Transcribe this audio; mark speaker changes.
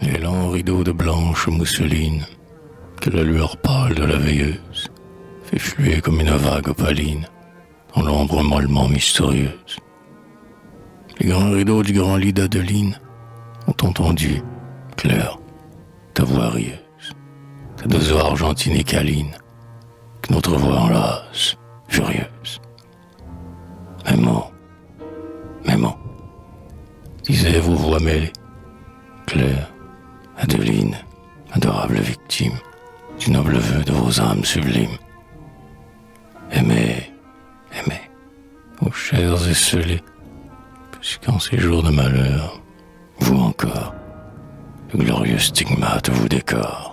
Speaker 1: Les lents rideaux de blanche mousseline que la lueur pâle de la veilleuse fait fluer comme une vague opaline dans l'ombre mollement mystérieuse. Les grands rideaux du grand lit d'Adeline ont entendu, Claire, ta voix rieuse, ta deux argentine et câline, que notre voix enlace. Disaient vos voix mêlées, Claire, Adeline, adorable victime du noble vœu de vos âmes sublimes. Aimez, aimez, ô chers esselés, puisqu'en ces jours de malheur, vous encore, le glorieux stigmate vous décore.